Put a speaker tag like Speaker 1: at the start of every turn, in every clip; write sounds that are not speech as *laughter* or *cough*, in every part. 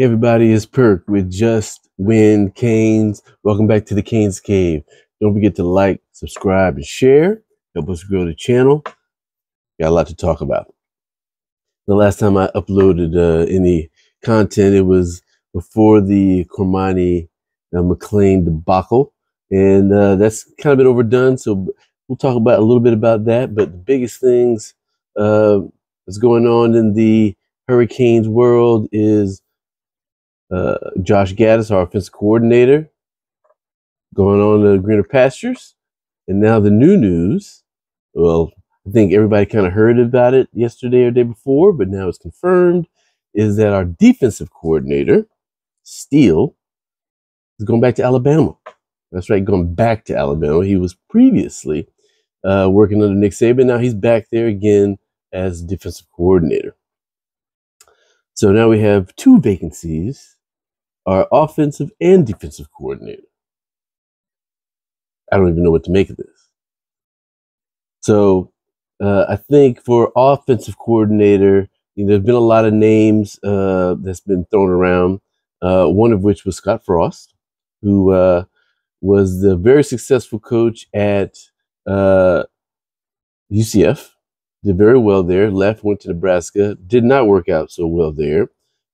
Speaker 1: Everybody, it's Perk with Just Win Canes. Welcome back to the Canes Cave. Don't forget to like, subscribe, and share. Help us grow the channel. Got a lot to talk about. The last time I uploaded uh, any content, it was before the Cormani uh, McClain debacle, and uh, that's kind of been overdone. So we'll talk about a little bit about that. But the biggest things uh, that's going on in the Hurricanes world is uh, Josh Gattis, our offensive coordinator, going on to greener pastures. And now the new news. Well, I think everybody kind of heard about it yesterday or day before, but now it's confirmed. Is that our defensive coordinator, Steele, is going back to Alabama. That's right, going back to Alabama. He was previously uh, working under Nick Saban. Now he's back there again as defensive coordinator. So now we have two vacancies our offensive and defensive coordinator. I don't even know what to make of this. So uh, I think for offensive coordinator, you know, there's been a lot of names uh, that's been thrown around. Uh, one of which was Scott Frost, who uh, was the very successful coach at UCF. Uh, did very well there. Left, went to Nebraska. Did not work out so well there.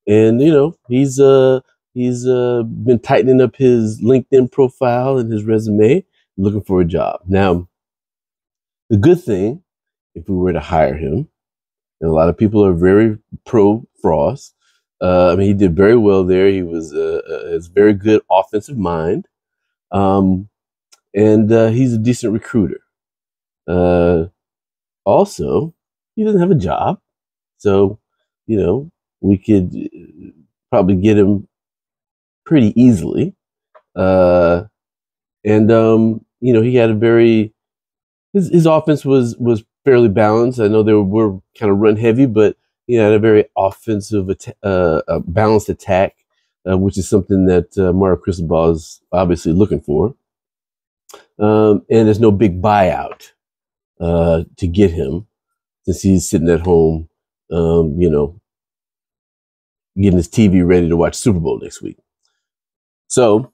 Speaker 1: And you know, he's uh He's uh, been tightening up his LinkedIn profile and his resume, looking for a job. Now, the good thing, if we were to hire him, and a lot of people are very pro Frost. Uh, I mean, he did very well there. He was uh, a, a very good offensive mind, um, and uh, he's a decent recruiter. Uh, also, he doesn't have a job, so you know we could uh, probably get him pretty easily. Uh, and um, you know, he had a very his his offense was was fairly balanced. I know they were, were kind of run heavy, but he had a very offensive, uh, a balanced attack, uh, which is something that uh, Mario Cristobal is obviously looking for. Um, and there's no big buyout uh, to get him since he's sitting at home, um, you know, getting his TV ready to watch Super Bowl next week. So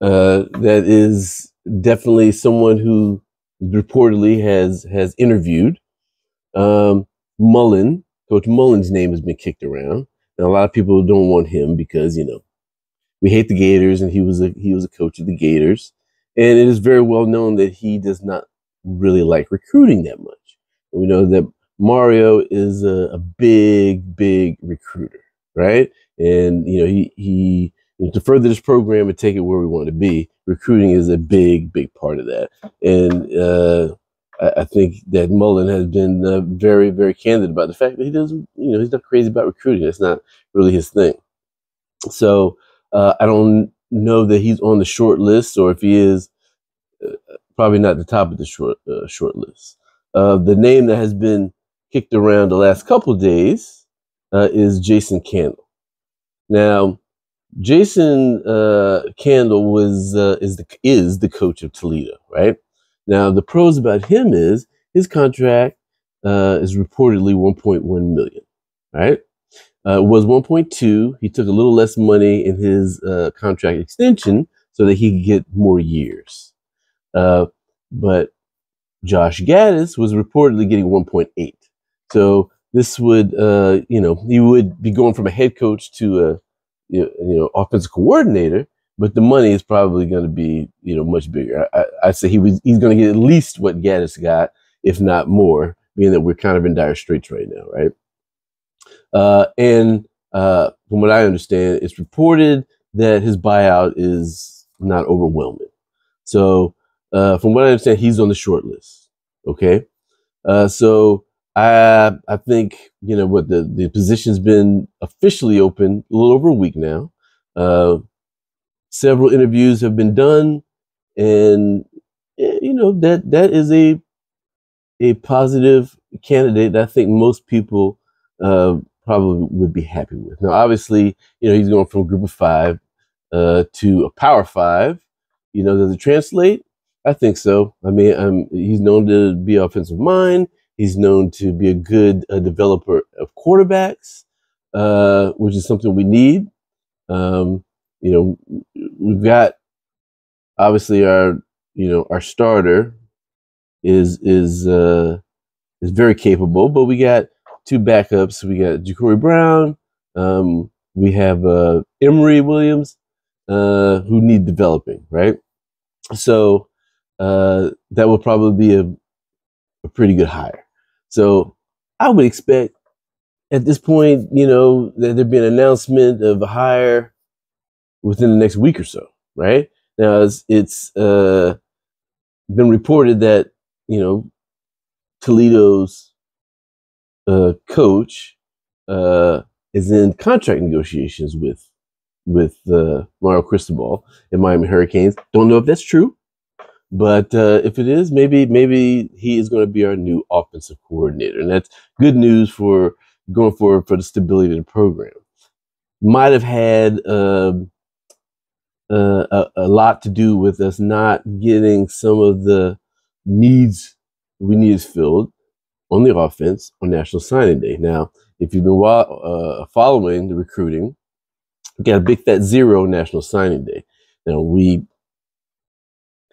Speaker 1: uh, that is definitely someone who reportedly has has interviewed. Um, Mullen, Coach Mullen's name has been kicked around, and a lot of people don't want him because you know we hate the Gators, and he was a he was a coach of the Gators, and it is very well known that he does not really like recruiting that much. We know that Mario is a, a big, big recruiter, right? And you know he he to further this program and take it where we want to be, recruiting is a big, big part of that. And uh, I, I, think that Mullen has been uh, very, very candid about the fact that he doesn't, you know, he's not crazy about recruiting. It's not really his thing. So uh, I don't know that he's on the short list, or if he is, uh, probably not the top of the short uh, short list. Uh, the name that has been kicked around the last couple days is Jason Candle. Now, Jason uh, Candle was uh, is the is the coach of Toledo, right? Now the pros about him is his contract uh, is reportedly 1.1 million, right? Uh, was 1.2. He took a little less money in his uh, contract extension so that he could get more years. Uh, but Josh Gattis was reportedly getting 1.8. So this would, you know, he would be going from a head coach to a you know, offensive coordinator, but the money is probably going to be, you know, much bigger. I, I say he was, he's going to get at least what Gattis got, if not more, being that we're kind of in dire straits right now, right? Uh, and uh, from what I understand, it's reported that his buyout is not overwhelming. So, uh, from what I understand, he's on the short list. Okay, uh, so I I think you know what the the position's been officially open a little over a week now. Uh, several interviews have been done, and eh, you know that that is a a positive candidate that I think most people uh, probably would be happy with. Now, obviously, you know he's going from a group of five uh, to a power five. You know, does it translate? I think so. I mean, he's known to be offensive mind. He's known to be a good uh, developer of quarterbacks. uh, which is something we need. Um, you know, we've got obviously our you know our starter is is uh, is very capable, but we got two backups. We got Jacurri Brown. Um, we have uh, Emory Williams, uh, who need developing, right? So uh, that will probably be a, a pretty good hire. So I would expect at this point, you know, that there'd be an announcement of a hire within the next week or so, right? Now it's, it's uh, been reported that you know Toledo's uh, coach uh, is in contract negotiations with with uh, Mario Cristobal and Miami Hurricanes. Don't know if that's true, but uh, if it is, maybe maybe he is going to be our new offensive coordinator, and that's good news for going forward for the stability of the program. Might have had. Uh, uh, a, a, lot to do with us not getting some of the needs we need filled on the offense on National Signing Day. Now, if you've been uh, following the recruiting, we got a big fat zero National Signing Day. Now we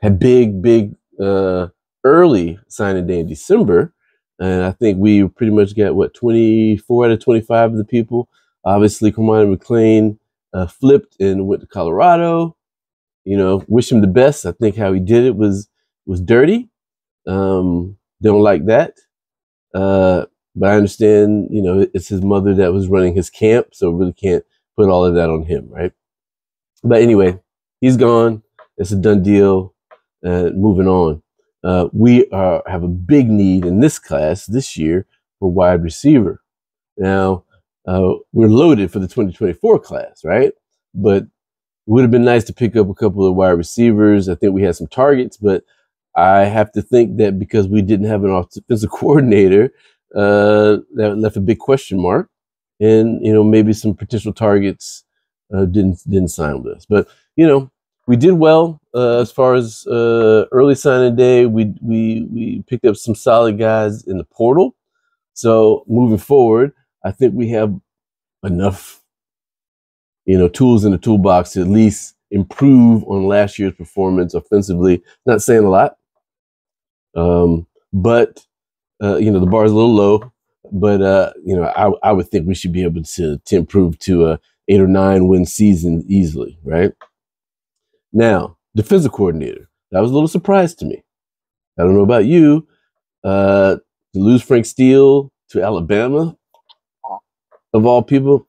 Speaker 1: had big, big uh, early signing day in December, and I think we pretty much got what 24 out of 25 of the people. Obviously, Cormani McClain uh, flipped and went to Colorado. You know, wish him the best. I think how he did it was was dirty. Um, don't like that. Uh, but I understand, you know, it's his mother that was running his camp, so really can't put all of that on him, right? But anyway, he's gone. It's a done deal. Uh, moving on. Uh, we are, have a big need in this class this year for wide receiver. Now, uh, we're loaded for the 2024 class, right? But it would have been nice to pick up a couple of wide receivers. I think we had some targets, but I have to think that because we didn't have an offensive *laughs* coordinator, uh, that left a big question mark, and you know maybe some potential targets uh, didn't didn't sign with us. But you know we did well uh, as far as uh, early signing day. We we we picked up some solid guys in the portal. So moving forward, I think we have enough you know tools in the toolbox to at least improve on last year's performance offensively. Not saying a lot, um, but uh, you know the bar is a little low. But uh, you know I, I would think we should be able to to improve to a eight or nine win season easily, right? Now defensive coordinator that was a little surprise to me. I don't know about you. Uh, to lose Frank Steele to Alabama, of all people,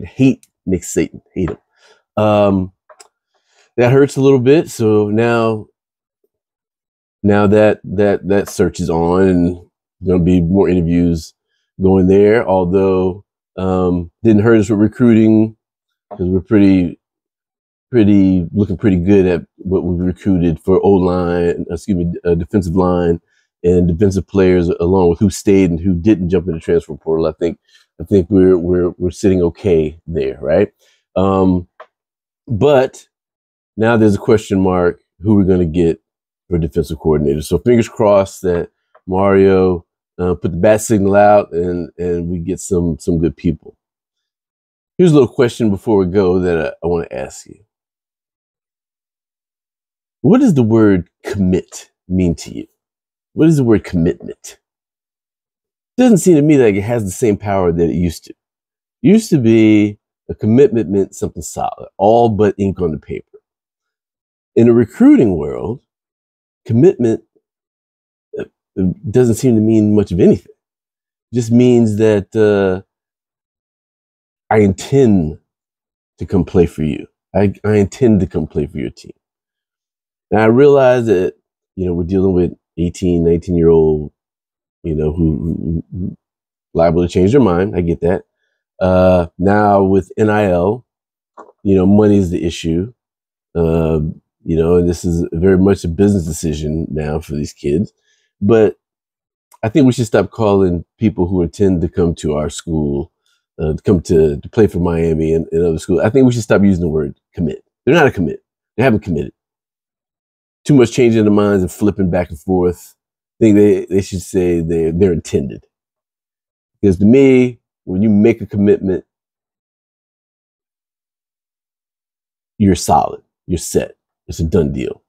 Speaker 1: I hate Nick Satan. hate him. Um, that hurts a little bit. So now, now that that that search is on, and going to be more interviews going there. Although um, didn't hurt us with recruiting because we're pretty pretty looking pretty good at what we recruited for O line, excuse me, uh, defensive line and defensive players, along with who stayed and who didn't jump in the transfer portal. I think I think we're we're we're sitting okay there, right? Um, but now there's a question mark who we're going to get for defensive coordinator. So fingers crossed that Mario uh, put the bat signal out and and we get some some good people. Here's a little question before we go that I, I want to ask you. What does the word commit mean to you? What is the word commitment? It doesn't seem to me like it has the same power that it used to. It used to be a commitment meant something solid, all but ink on the paper. In the recruiting world, commitment uh, doesn't seem to mean much of anything. It just means that uh, I intend to come play for you. I, I intend to come play for your team. And I realize that, you know, we're dealing with 18, 19 year old, you know, who, who, who liable to change their mind. I get that. Uh, now with NIL, you know, money is the issue. Uh, you know, and this is very much a business decision now for these kids. But I think we should stop calling people who intend to come to our school, uh, to come to, to play for Miami and, and other schools. I think we should stop using the word commit. They're not a commit. They haven't committed. Too much changing their minds and flipping back and forth. I think they, they should say they, they're intended. Because to me, when you make a commitment, you're solid. You're set. It's a done deal.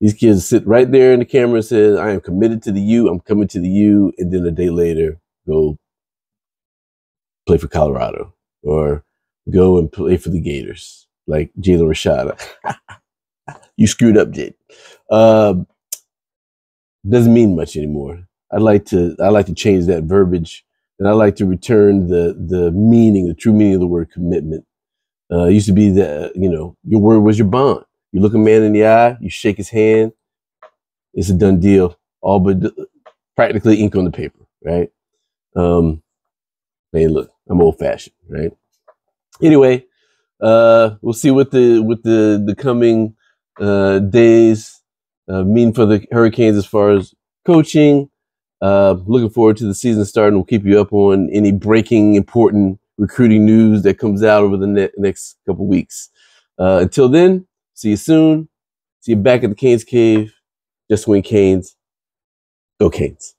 Speaker 1: These kids sit right there in the camera and says, I am committed to the U. I'm coming to the U. And then a day later, go play for Colorado or go and play for the Gators, like Jaden Rashada. *laughs* you screwed up, Jade. Uh, doesn't mean much anymore. I'd like to I like to change that verbiage and I like to return the the meaning, the true meaning of the word commitment. Uh, it used to be that you know your word was your bond. You look a man in the eye, you shake his hand, it's a done deal. All but practically ink on the paper, right? Um, hey, look, I'm old fashioned, right? Anyway, uh, we'll see what the what the the coming uh, days uh, mean for the Hurricanes as far as coaching. Uh, looking forward to the season starting. We'll keep you up on any breaking important recruiting news that comes out over the ne- next couple weeks. Uh, until then, see you soon. See you back at the Canes Cave. Just win Canes. Go Canes.